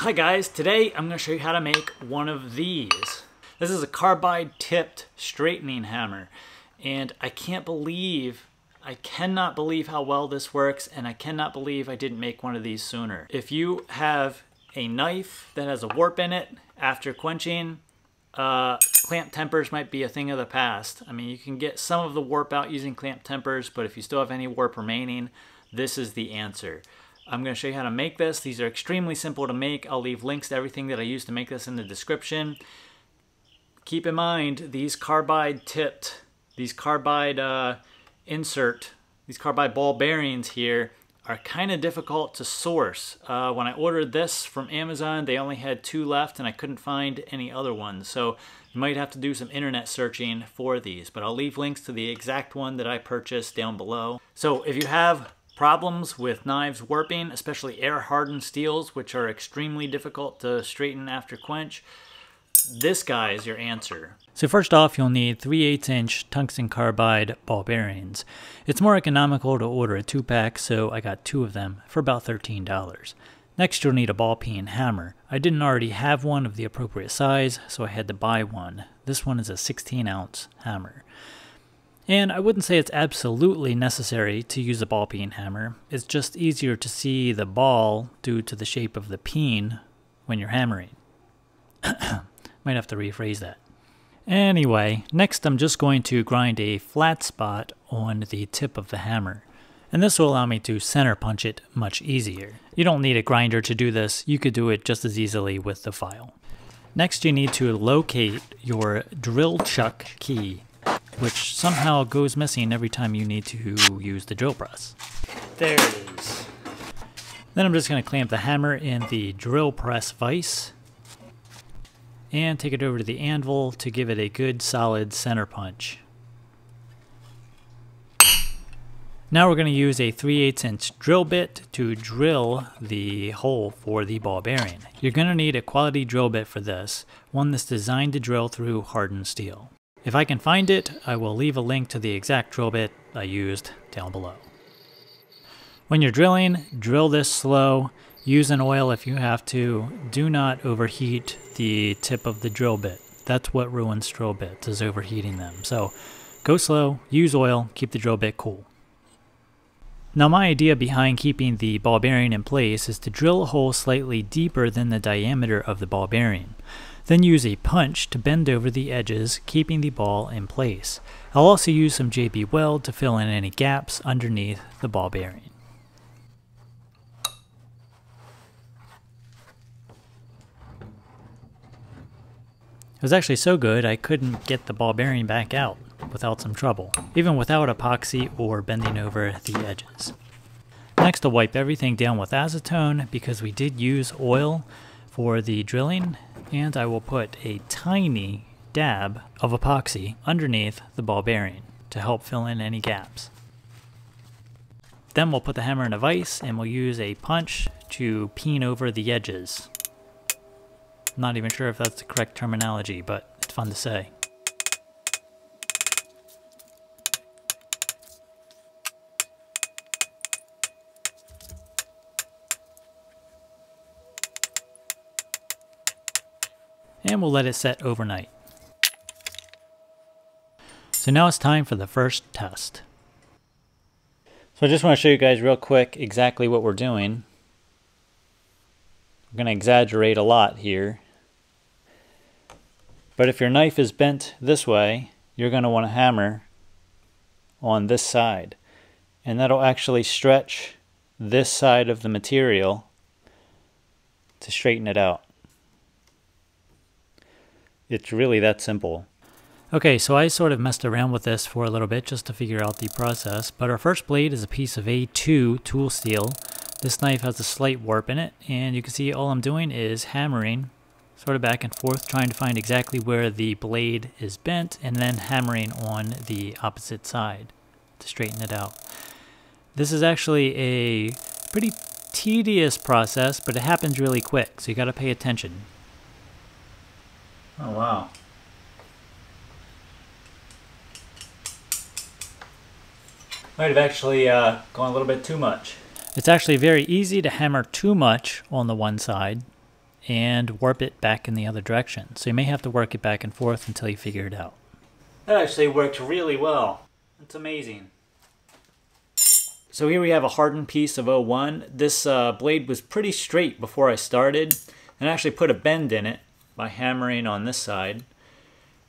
Hi guys, today I'm going to show you how to make one of these. This is a carbide tipped straightening hammer and I can't believe, I cannot believe how well this works and I cannot believe I didn't make one of these sooner. If you have a knife that has a warp in it after quenching, uh, clamp tempers might be a thing of the past. I mean, you can get some of the warp out using clamp tempers, but if you still have any warp remaining, this is the answer. I'm going to show you how to make this. These are extremely simple to make. I'll leave links to everything that I used to make this in the description. Keep in mind, these carbide tipped, these carbide uh, insert, these carbide ball bearings here are kind of difficult to source. Uh, when I ordered this from Amazon, they only had two left and I couldn't find any other ones. So you might have to do some internet searching for these, but I'll leave links to the exact one that I purchased down below. So if you have problems with knives warping, especially air-hardened steels, which are extremely difficult to straighten after quench, this guy is your answer. So first off, you'll need 3 8 inch tungsten carbide ball bearings. It's more economical to order a 2-pack, so I got two of them for about $13. Next, you'll need a ball peen hammer. I didn't already have one of the appropriate size, so I had to buy one. This one is a 16 ounce hammer. And I wouldn't say it's absolutely necessary to use a ball peen hammer. It's just easier to see the ball due to the shape of the peen when you're hammering. Might have to rephrase that. Anyway, next I'm just going to grind a flat spot on the tip of the hammer. And this will allow me to center punch it much easier. You don't need a grinder to do this, you could do it just as easily with the file. Next you need to locate your drill chuck key which somehow goes missing every time you need to use the drill press. There it is. Then I'm just going to clamp the hammer in the drill press vise and take it over to the anvil to give it a good solid center punch. Now we're going to use a 3 8 inch drill bit to drill the hole for the ball bearing. You're going to need a quality drill bit for this, one that's designed to drill through hardened steel. If I can find it, I will leave a link to the exact drill bit I used down below. When you're drilling, drill this slow. Use an oil if you have to. Do not overheat the tip of the drill bit. That's what ruins drill bits, is overheating them. So go slow, use oil, keep the drill bit cool. Now my idea behind keeping the ball bearing in place is to drill a hole slightly deeper than the diameter of the ball bearing. Then use a punch to bend over the edges, keeping the ball in place. I'll also use some JB Weld to fill in any gaps underneath the ball bearing. It was actually so good I couldn't get the ball bearing back out without some trouble, even without epoxy or bending over the edges. Next I'll wipe everything down with acetone because we did use oil for the drilling and I will put a tiny dab of epoxy underneath the ball bearing to help fill in any gaps. Then we'll put the hammer in a vise and we'll use a punch to peen over the edges. I'm not even sure if that's the correct terminology, but it's fun to say. And we'll let it set overnight. So now it's time for the first test. So I just want to show you guys real quick exactly what we're doing. I'm going to exaggerate a lot here. But if your knife is bent this way, you're going to want to hammer on this side. And that'll actually stretch this side of the material to straighten it out. It's really that simple. Okay, so I sort of messed around with this for a little bit just to figure out the process, but our first blade is a piece of A2 tool steel. This knife has a slight warp in it, and you can see all I'm doing is hammering sort of back and forth, trying to find exactly where the blade is bent, and then hammering on the opposite side to straighten it out. This is actually a pretty tedious process, but it happens really quick, so you got to pay attention. Oh, wow. Might have actually uh, gone a little bit too much. It's actually very easy to hammer too much on the one side and warp it back in the other direction. So you may have to work it back and forth until you figure it out. That actually worked really well. It's amazing. So here we have a hardened piece of O1. This uh, blade was pretty straight before I started and I actually put a bend in it by hammering on this side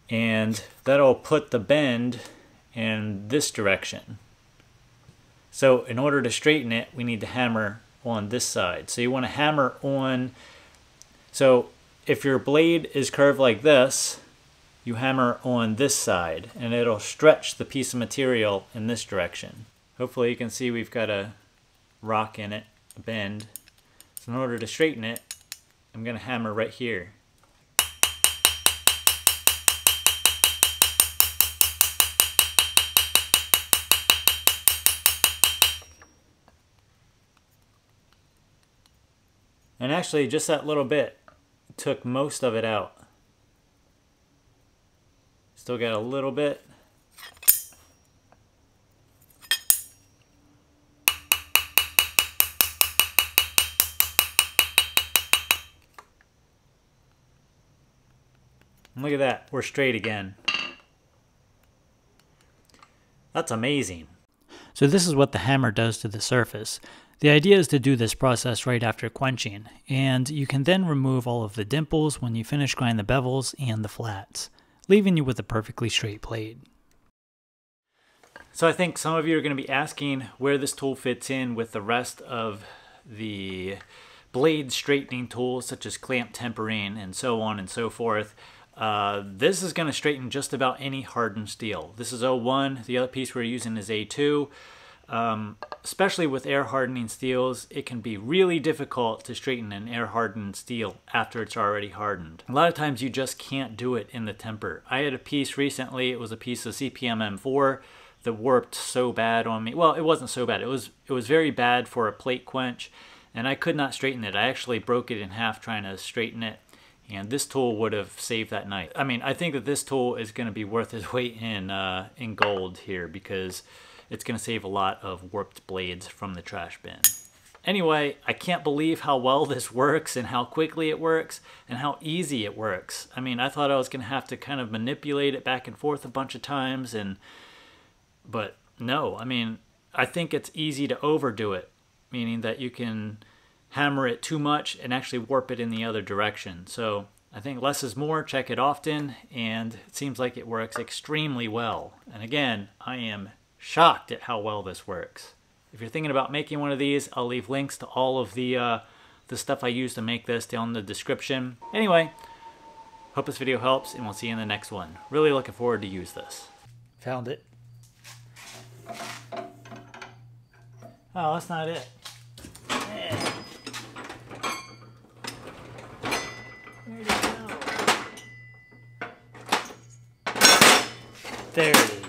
and that'll put the bend in this direction. So in order to straighten it, we need to hammer on this side. So you want to hammer on, so if your blade is curved like this, you hammer on this side and it'll stretch the piece of material in this direction. Hopefully you can see we've got a rock in it, a bend. So in order to straighten it, I'm going to hammer right here. And actually, just that little bit took most of it out. Still got a little bit. look at that, we're straight again. That's amazing. So this is what the hammer does to the surface. The idea is to do this process right after quenching, and you can then remove all of the dimples when you finish grinding the bevels and the flats, leaving you with a perfectly straight blade. So I think some of you are going to be asking where this tool fits in with the rest of the blade straightening tools such as clamp tempering and so on and so forth. Uh, this is going to straighten just about any hardened steel. This is O1. The other piece we're using is A2. Um, especially with air hardening steels, it can be really difficult to straighten an air hardened steel after it's already hardened. A lot of times you just can't do it in the temper. I had a piece recently, it was a piece of CPM M4 that warped so bad on me. Well, it wasn't so bad. It was it was very bad for a plate quench and I could not straighten it. I actually broke it in half trying to straighten it and this tool would have saved that night. I mean, I think that this tool is going to be worth its weight in uh, in gold here because it's going to save a lot of warped blades from the trash bin. Anyway, I can't believe how well this works and how quickly it works and how easy it works. I mean, I thought I was going to have to kind of manipulate it back and forth a bunch of times and but no, I mean, I think it's easy to overdo it, meaning that you can hammer it too much and actually warp it in the other direction. So I think less is more, check it often, and it seems like it works extremely well. And again, I am shocked at how well this works. If you're thinking about making one of these, I'll leave links to all of the, uh, the stuff I use to make this down in the description. Anyway, hope this video helps, and we'll see you in the next one. Really looking forward to use this. Found it. Oh, that's not it. Yeah. There it is.